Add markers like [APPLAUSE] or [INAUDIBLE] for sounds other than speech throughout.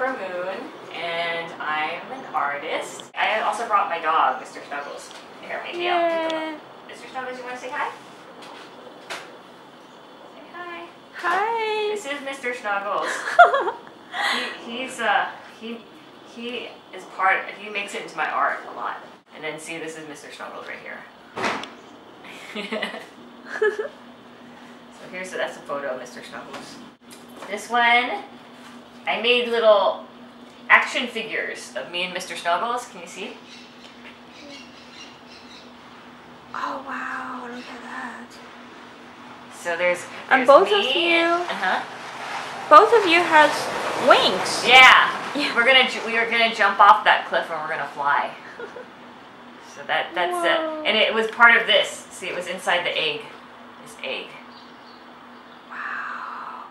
Jennifer Moon, and I'm an artist. I also brought my dog, Mr. Snuggles. Here, maybe I'll pick him up. Mr. Snuggles, you want to say hi? Say hi. Hi. This is Mr. Snuggles. [LAUGHS] he, he's uh he he is part. He makes it into my art a lot. And then see, this is Mr. Snuggles right here. [LAUGHS] [LAUGHS] so here's that's a photo of Mr. Snuggles. This one, I made little action figures of me and Mr. Snuggles. Can you see? oh wow, look at that. So there's, And there's both of you- Uh huh. Both of you has wings. Yeah. Yeah. We're gonna we are gonna jump off that cliff and we're gonna fly. [LAUGHS] So that that's Whoa. it. And it was part of this. See, it was inside the egg. This egg. Wow.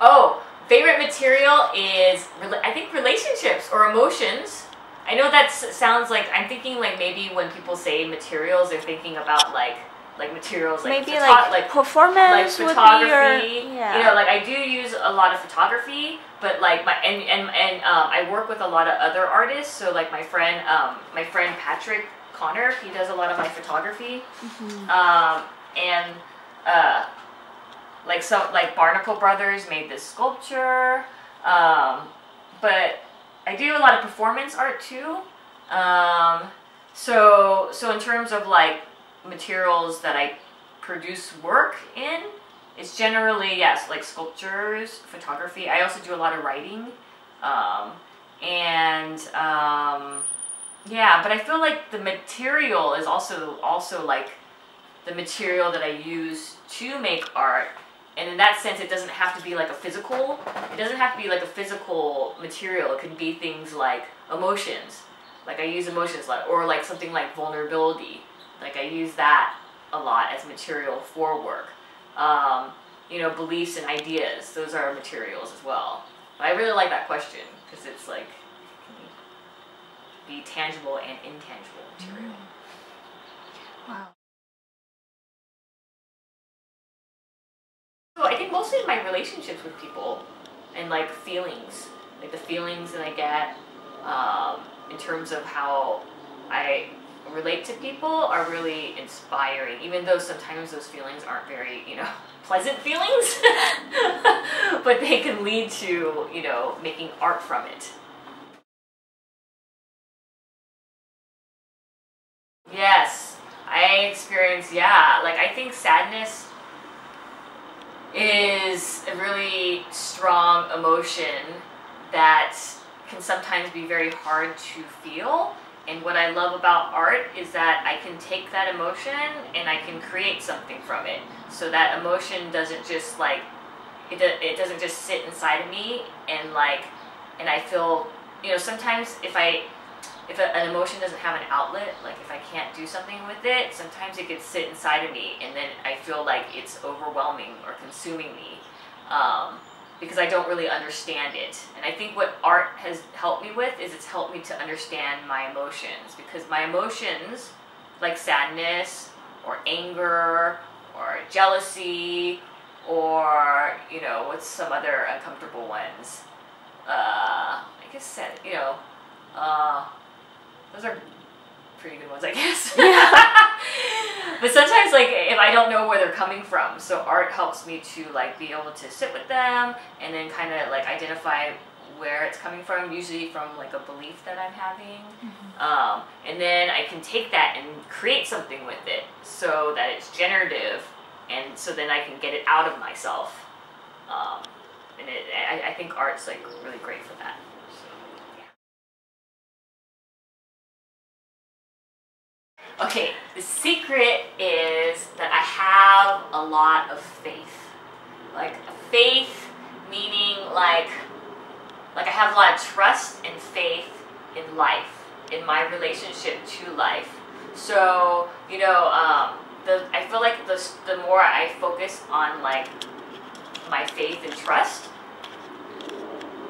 Oh, favorite material is I think relationships or emotions. I know that sounds like I'm thinking like maybe when people say materials, they're thinking about like like materials like Maybe photo- like, performance like photography. your yeah. You know, like I do use a lot of photography, but like my and and and um, I work with a lot of other artists. So like my friend, um, my friend Patrick Connor, he does a lot of my photography, Mhm. um, and uh, like so like Barnacle Brothers made this sculpture, um, but I do a lot of performance art too. Um, so so in terms of like materials that I produce work in, it's generally yes like sculptures, photography. I also do a lot of writing, um, and um, yeah. But I feel like the material is also also like the material that I use to make art. And in that sense, it doesn't have to be like a physical. It doesn't have to be like a physical material. It could be things like emotions. Like I use emotions a lot, or like something like vulnerability. Like I use that a lot as material for work. Um, you know, beliefs and ideas. Those are materials as well. But I really like that question because it's like be tangible and intangible material. Wow. My relationships with people and like feelings, like the feelings that I get um, in terms of how I relate to people are really inspiring, even though sometimes those feelings aren't very, you know, [LAUGHS] pleasant feelings, [LAUGHS] but they can lead to, you know, making art from it. Yes, I experience, yeah, like I think sadness is a really strong emotion that can sometimes be very hard to feel. And what I love about art is that I can take that emotion and I can create something from it. So that emotion doesn't just like it, it doesn't just sit inside of me and like and I feel you know sometimes if I if a, an emotion doesn't have an outlet, like if I can't do something with it, sometimes it could sit inside of me, and then I feel like it's overwhelming or consuming me um, because I don't really understand it. And I think what art has helped me with is it's helped me to understand my emotions because my emotions, like sadness or anger or jealousy or you know what's some other uncomfortable ones. Uh, I guess you know. Uh, those are pretty good ones, I guess. [LAUGHS] [LAUGHS] but sometimes, like, if I don't know where they're coming from, so art helps me to like be able to sit with them and then kind of like identify where it's coming from. Usually from like a belief that I'm having, um, and then I can take that and create something with it so that it's generative, and so then I can get it out of myself. Um, and it, I, I think art's like really great for that. So, yeah. Okay, the secret is that I have a lot of faith. Like faith meaning like like I have a lot of trust and faith in life, in my relationship to life. So, you know, um, the I feel like the the more I focus on like my faith and trust,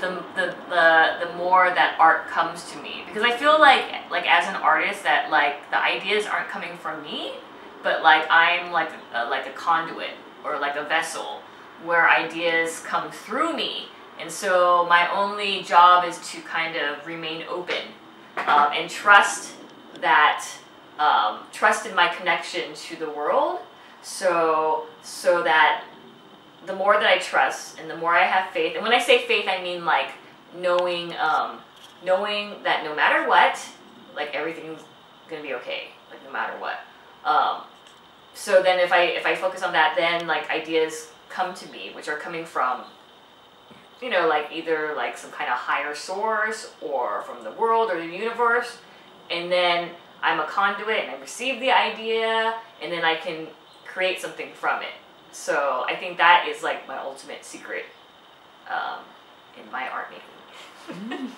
the, the, the, the more that art comes to me because I feel like like as an artist that like the ideas aren't coming from me but like I'm like a, like a conduit or like a vessel where ideas come through me. And so my only job is to kind of remain open um, and trust that, um, trust in my connection to the world. So, so that the more that I trust and the more I have faith, and when I say faith, I mean like knowing, um, knowing that no matter what, like everything's gonna be okay, like no matter what. Um, so then if I if I focus on that, then like ideas come to me, which are coming from, you know, like either like some kind of higher source or from the world or the universe, and then I'm a conduit and I receive the idea, and then I can create something from it. So I think that is like my ultimate secret um, in my art making.